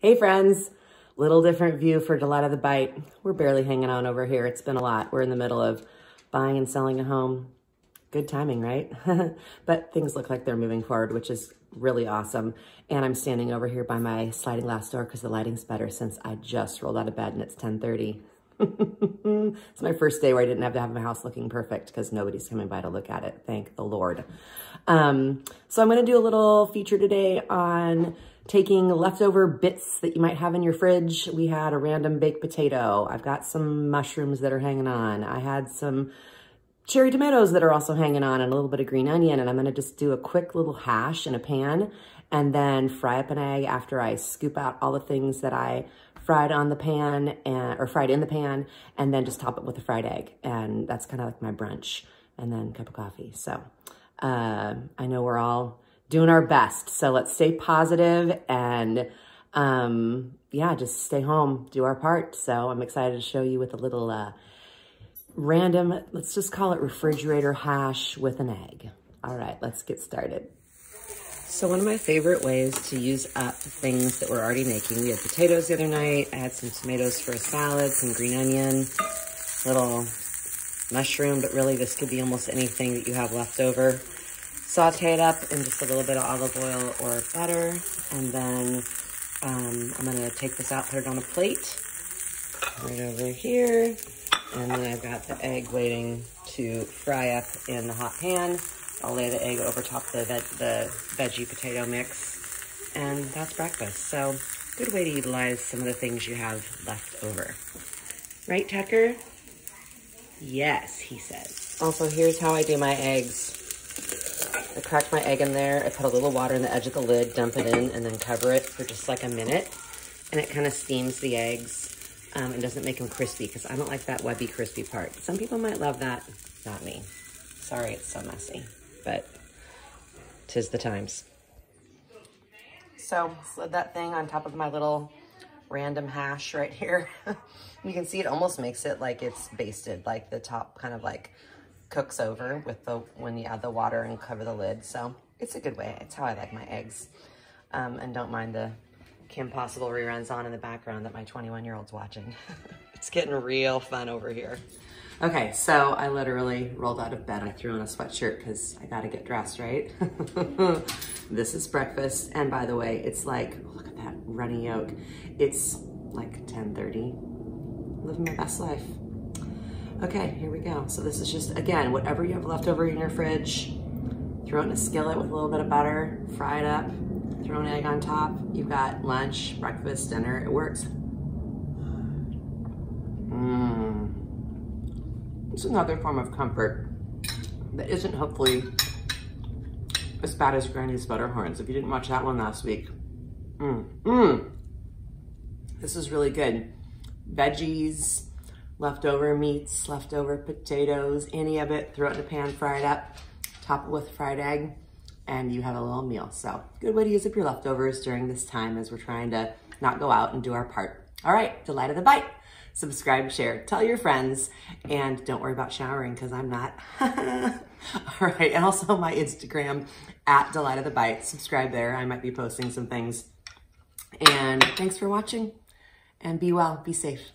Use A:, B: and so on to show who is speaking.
A: Hey friends, little different view for Delight of the Bite. We're barely hanging on over here. It's been a lot. We're in the middle of buying and selling a home. Good timing, right? but things look like they're moving forward, which is really awesome. And I'm standing over here by my sliding glass door because the lighting's better since I just rolled out of bed and it's 1030. it's my first day where I didn't have to have my house looking perfect because nobody's coming by to look at it. Thank the Lord. Um, so I'm going to do a little feature today on taking leftover bits that you might have in your fridge. We had a random baked potato. I've got some mushrooms that are hanging on. I had some cherry tomatoes that are also hanging on and a little bit of green onion. And I'm gonna just do a quick little hash in a pan and then fry up an egg after I scoop out all the things that I fried on the pan and, or fried in the pan and then just top it with a fried egg. And that's kind of like my brunch and then cup of coffee. So uh, I know we're all doing our best. So let's stay positive and um, yeah, just stay home, do our part. So I'm excited to show you with a little uh, random, let's just call it refrigerator hash with an egg. All right, let's get started. So one of my favorite ways to use up things that we're already making, we had potatoes the other night, I had some tomatoes for a salad, some green onion, little mushroom, but really this could be almost anything that you have left over. Saute it up in just a little bit of olive oil or butter. And then um, I'm gonna take this out, put it on a plate right over here. And then I've got the egg waiting to fry up in the hot pan. I'll lay the egg over top the, veg the veggie potato mix. And that's breakfast. So good way to utilize some of the things you have left over. Right, Tucker? Yes, he says. Also, here's how I do my eggs. I cracked my egg in there. I put a little water in the edge of the lid, dump it in, and then cover it for just like a minute. And it kind of steams the eggs um, and doesn't make them crispy because I don't like that webby crispy part. Some people might love that, not me. Sorry it's so messy, but tis the times. So slid that thing on top of my little random hash right here. you can see it almost makes it like it's basted, like the top kind of like cooks over with the when you add the water and cover the lid. So it's a good way. It's how I like my eggs. Um, and don't mind the Kim Possible reruns on in the background that my 21 year old's watching. it's getting real fun over here. Okay, so I literally rolled out of bed. I threw on a sweatshirt because I gotta get dressed, right? this is breakfast. And by the way, it's like, oh, look at that runny yolk. It's like 10.30. Living my best life. Okay, here we go. So this is just, again, whatever you have left over in your fridge, throw it in a skillet with a little bit of butter, fry it up, throw an egg on top. You've got lunch, breakfast, dinner. It works. Mmm. It's another form of comfort that isn't hopefully as bad as Granny's Butterhorns. If you didn't watch that one last week. Mmm. Mmm. This is really good. Veggies, leftover meats, leftover potatoes, any of it, throw it in a pan, fry it up, top it with fried egg, and you have a little meal. So good way to use up your leftovers during this time as we're trying to not go out and do our part. All right, delight of the bite. Subscribe, share, tell your friends, and don't worry about showering because I'm not. All right, and also my Instagram at Delight of the Bite. Subscribe there. I might be posting some things. And thanks for watching and be well, be safe.